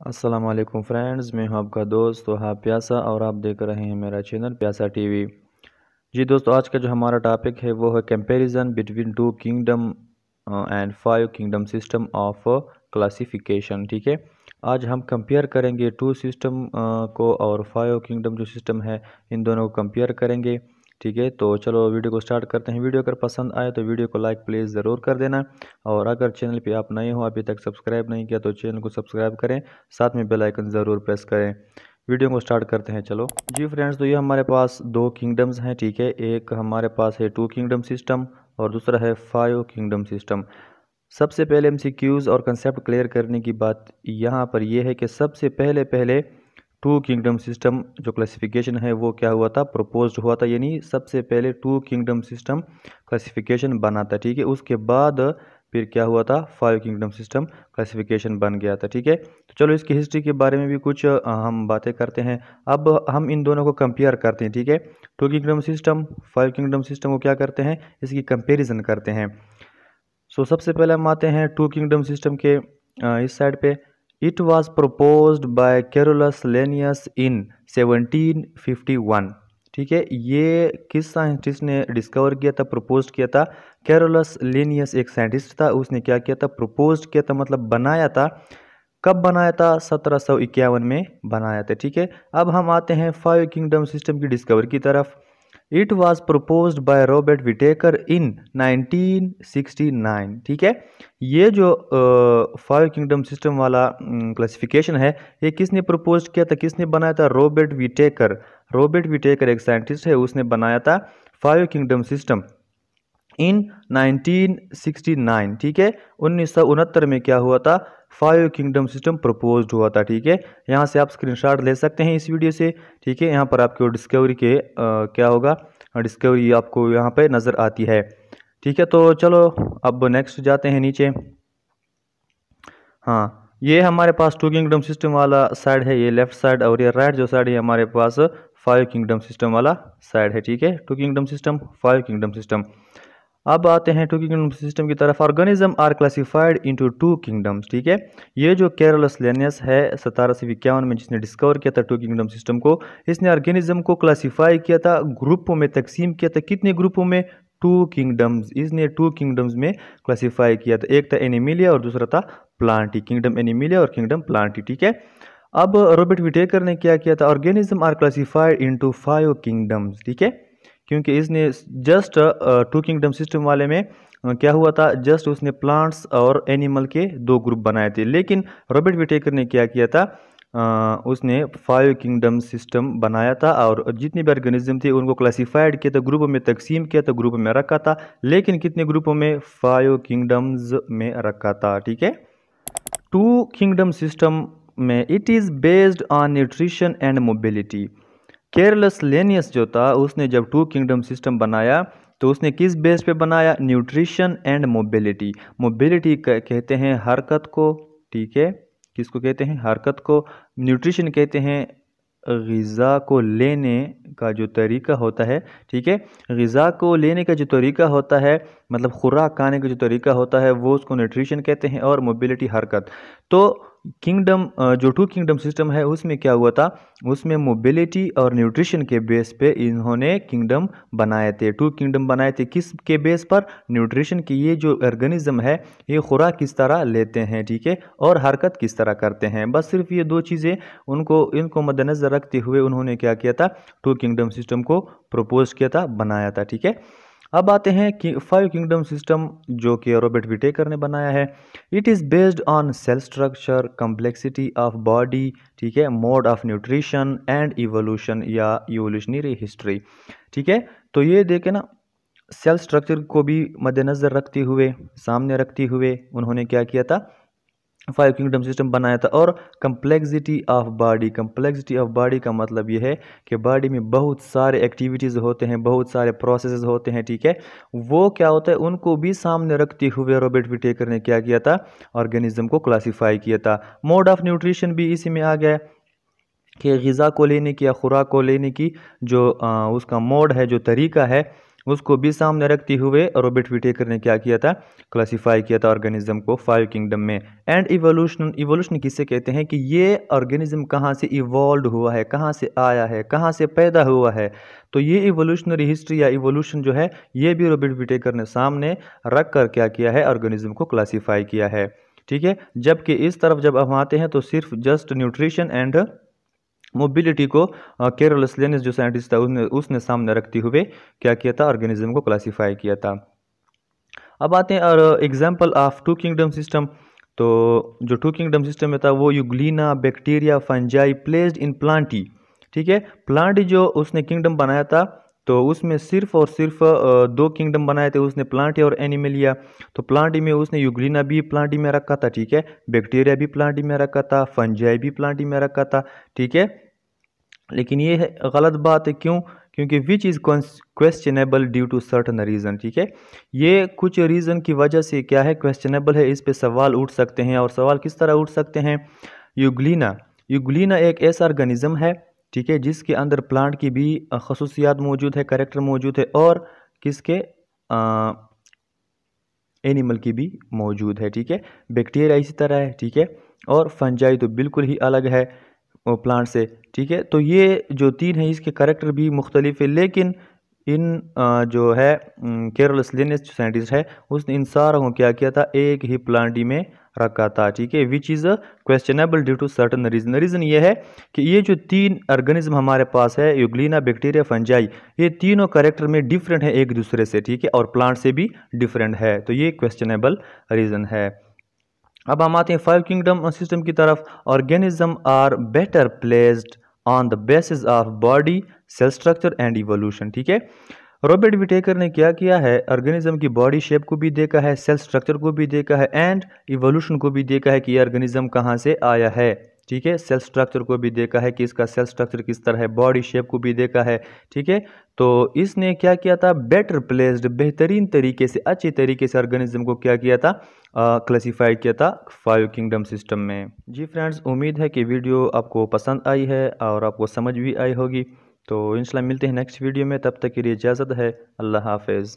अस्सलाम वालेकुम फ्रेंड्स मैं हूँ आपका दोस्त वहा प्यासा और आप देख रहे हैं मेरा चैनल प्यासा टीवी। जी दोस्तों आज का जो हमारा टॉपिक है वो है comparison between two kingdom and five kingdom system of classification ठीक है? आज हम कंपेयर करेंगे टू सिस्टम uh, को और फाइव किंगडम जो सिस्टम है इन दोनों को कंपेयर करेंगे। ठीक है? तो चलो वीडियो को स्टार्ट करते हैं। वीडियो अगर पसंद आए तो वीडियो को लाइक प्लीज़ ज़रूर कर देना और अगर चैनल पे आप नए हो, अभी तक सब्सक्राइब नहीं किया तो चैनल को सब्सक्राइब करें, साथ में बेल आइकन ज़रूर प्रेस करें। वीडियो को स्टार्ट करते हैं, चलो। जी फ्रेंड्स तो ये हमारे पास दो किंगडम्स हैं, ठीक है? एक हमारे पास है टू किंगडम सिस्टम और दूसरा है फाइव किंगडम सिस्टम। सबसे पहले एम और कंसेप्ट क्लियर करने की बात यहाँ पर यह है कि सबसे पहले पहले टू किंगडम सिस्टम जो क्लासिफिकेशन है वो क्या हुआ था? प्रपोज हुआ था यानी सबसे पहले टू किंगडम सिस्टम क्लासिफिकेशन बना था ठीक है? उसके बाद फिर क्या हुआ था? फाइव किंगडम सिस्टम क्लासिफिकेशन बन गया था ठीक है? तो चलो इसकी हिस्ट्री के बारे में भी कुछ हम बातें करते हैं। अब हम इन दोनों को कंपेयर करते हैं ठीक है? Two kingdom system five kingdom system को क्या करते हैं? इसकी कंपेरिजन करते हैं। सो so, सबसे पहले हम आते हैं टू किंगडम सिस्टम के इस साइड पे। It was propose by Carolus Linnaeus in 1751 ठीक है, ये किस साइंटिस्ट ने डिस्कवर किया था प्रपोज किया था? कैरोलस लेनियस एक साइंटिस्ट था, उसने क्या किया था? प्रपोज किया था मतलब बनाया था। कब बनाया था? सत्रह सौ इक्यावन में बनाया था, ठीक है? अब हम आते हैं फाइव किंगडम सिस्टम की डिस्कवर की तरफ़। It was propose by Robert Whittaker in 1969 ठीक है? ये जो फाइव किंगडम सिस्टम वाला क्लासिफिकेशन है, ये किसने प्रपोज किया था? किसने बनाया था? रॉबर्ट विटेकर रॉबर्ट विटेकर एक साइंटिस्ट है, उसने बनाया था फाइव किंगडम सिस्टम इन 1969 ठीक है? उन्नीस सौ उनहत्तर में क्या हुआ था? फाइव किंगडम सिस्टम प्रपोज हुआ था ठीक है? यहाँ से आप स्क्रीनशॉट ले सकते हैं इस वीडियो से ठीक है? यहाँ पर आपको डिस्कवरी के आ, क्या होगा? डिस्कवरी आपको यहाँ पे नज़र आती है ठीक है? तो चलो अब नेक्स्ट जाते हैं नीचे। हाँ ये हमारे पास टू किंगडम सिस्टम वाला साइड है ये लेफ़्ट साइड और ये राइट जो साइड है हमारे पास फाइव किंगडम सिस्टम वाला साइड है ठीक है? Two kingdom system five kingdom system अब आते हैं टू किंगडम सिस्टम की तरफ़। Organism are classified into two kingdoms, ठीक है? ये जो केरलस लेनियस है, सतारह सौ इक्यावन में जिसने डिस्कवर किया था टू किंगडम सिस्टम को, इसने ऑर्गेनिज्म को क्लासिफाई किया था, ग्रुपों में तकसीम किया था। कितने ग्रुपों में? Two kingdoms. इसने टू किंगडम्स में क्लासीफाई किया था। एक था एनिमिलिया और दूसरा था प्लांटी। किंगडम एनिमिलिया और किंगडम प्लांटी, ठीक है? अब रॉबर्ट विटेकर ने क्या किया था? Organism are classified into five kingdoms, ठीक है? क्योंकि इसने जस्ट टू किंगडम सिस्टम वाले में क्या हुआ था? जस्ट उसने प्लांट्स और एनिमल के दो ग्रुप बनाए थे। लेकिन रॉबर्ट विटेकर ने क्या किया था? आ, उसने फाइव किंगडम सिस्टम बनाया था और जितने भी ऑर्गेनिज्म थे उनको क्लासिफाइड किया था। ग्रुप में तकसीम किया था ग्रुप में रखा था। लेकिन कितने ग्रुपों में? फाइव किंगडम्स में रखा था ठीक है? टू किंगडम सिस्टम में it is based on nutrition and mobility Carolus Linnaeus जो था, उसने जब टू किंगडम सिस्टम बनाया तो उसने किस बेस पे बनाया? न्यूट्रिशन एंड मोबिलिटी मोबिलिटी कहते हैं हरकत को, ठीक है? किसको कहते हैं? हरकत को। न्यूट्रिशन कहते हैं गज़ा को लेने का जो तरीका होता है, ठीक है? गज़ा को लेने का जो तरीका होता है मतलब खुराक खाने का जो तरीका होता है, वो उसको न्यूट्रिशन कहते हैं और मोबिलिटी हरकत। तो किंगडम जो टू किंगडम सिस्टम है, उसमें क्या हुआ था? उसमें मोबिलिटी और न्यूट्रिशन के बेस पे इन्होंने किंगडम बनाए थे। टू किंगडम बनाए थे किस के बेस पर? न्यूट्रिशन की। ये जो ऑर्गेनिज्म है, ये खुराक किस तरह लेते हैं, ठीक है? और हरकत किस तरह करते हैं? बस सिर्फ़ ये दो चीज़ें उनको, इनको मद्देनज़र रखते हुए उन्होंने क्या किया था? टू किंगडम सिस्टम को प्रपोज किया था, बनाया था, ठीक है? अब आते हैं कि फाइव किंगडम सिस्टम जो कि रॉबर्ट विटेकर ने बनाया है। It is based on cell structure complexity of body ठीक है mode of nutrition and evolution या इवोल्यूशनरी हिस्ट्री ठीक है? तो ये देखें ना सेल स्ट्रक्चर को भी मद्देनज़र रखते हुए, सामने रखते हुए उन्होंने क्या किया था? फाइव किंगडम सिस्टम बनाया था और complexity of body complexity of body का मतलब ये है कि बॉडी में बहुत सारे एक्टिविटीज़ होते हैं बहुत सारे प्रोसेस होते हैं ठीक है? वो क्या होता है? उनको भी सामने रखते हुए रॉबर्ट विटेकर ने क्या किया था? ऑर्गेनिज्म को क्लासीफाई किया था। मोड ऑफ़ न्यूट्रिशन भी इसी में आ गया है कि गज़ा को लेने की या खुराक को लेने की जो आ, उसका मोड है जो तरीका है उसको भी सामने रखते हुए रॉबर्ट विटेकर ने क्या किया था? क्लासीफाई किया था ऑर्गेनिज्म को फाइव किंगडम में। एंड इवोल्यूशन इवोल्यूशन किससे कहते हैं कि ये ऑर्गेनिज्म कहाँ से इवॉल्व हुआ है, कहाँ से आया है, कहाँ से पैदा हुआ है? तो ये इवोल्यूशनरी हिस्ट्री या इवोल्यूशन जो है, ये भी रॉबर्ट विटेकर ने सामने रख कर क्या किया है? ऑर्गेनिज्म को क्लासीफाई किया है। ठीक है? जबकि इस तरफ़ जब हम आते हैं तो सिर्फ़ जस्ट न्यूट्रिशन एंड मोबिलिटी को केरल लेनेस जो साइंटिस्ट था, उसने उसने सामने रखते हुए क्या किया था? ऑर्गेनिज्म को क्लासीफाई किया था। अब आते हैं, और example of two kingdom system तो जो टू किंगडम सिस्टम था, वो Euglena bacteria fungi placed in Plantae ठीक है? प्लांट जो उसने किंगडम बनाया था तो उसमें सिर्फ़ और सिर्फ़ दो किंगडम बनाए थे, उसने प्लांटी और एनिमलिया तो प्लांटी में उसने युग्लिना भी प्लांटी में रखा था, ठीक है? बैक्टीरिया भी प्लांटी में रखा था फंजाई भी प्लांटी में रखा था, ठीक है? लेकिन ये है, गलत बात है क्यों? क्योंकि which is questionable due to certain reason ठीक है? ये कुछ रीज़न की वजह से क्या है? क्वेश्चनेबल है, इस पे सवाल उठ सकते हैं। और सवाल किस तरह उठ सकते हैं? युग्लिना युग्लिना एक ऐसा ऑर्गेनिज़म है ठीक है, जिसके अंदर प्लांट की भी खसूसियात मौजूद है करेक्टर मौजूद है और किसके एनिमल की भी मौजूद है, ठीक है? बैक्टीरिया इसी तरह है, ठीक है? और फंजाई तो बिल्कुल ही अलग है प्लांट से, ठीक है? तो ये जो तीन है, इसके करेक्टर भी मुख्तलिफ़ है, लेकिन इन जो है केरल स्लेनियस जो साइंटिस्ट है, उसने इन सारों को क्या किया था? एक ही प्लांटी में रखा था, ठीक है? Which is a questionable due to certain reason reason ये है कि ये जो तीन ऑर्गेनिज्म हमारे पास है यूग्लिना बैक्टीरिया फंजाई ये तीनों करेक्टर में डिफरेंट है एक दूसरे से, ठीक है? और प्लांट से भी डिफरेंट है। तो ये क्वेश्चनेबल रीज़न है। अब हम आते हैं फाइव किंगडम सिस्टम की तरफ़। Organism are better placed on the basis of body cell structure and evolution ठीक है? रॉबर्ट विटेकर ने क्या किया है? ऑर्गेनिज्म की बॉडी शेप को भी देखा है, सेल स्ट्रक्चर को भी देखा है, एंड इवोल्यूशन को भी देखा है कि ऑर्गेनिज्म कहाँ से आया है। ठीक है? सेल स्ट्रक्चर को भी देखा है कि इसका सेल स्ट्रक्चर किस तरह है, बॉडी शेप को भी देखा है। ठीक है? तो इसने क्या किया था? बेटर प्लेस्ड, बेहतरीन तरीके से, अच्छे तरीके से ऑर्गेनिज्म को क्या किया था? क्लासीफाई किया था फाइव किंगडम सिस्टम में। जी फ्रेंड्स, उम्मीद है कि वीडियो आपको पसंद आई है और आपको समझ भी आई होगी। तो इंशाल्लाह मिलते हैं नेक्स्ट वीडियो में, तब तक के लिए इजाज़त है, अल्लाह हाफिज़।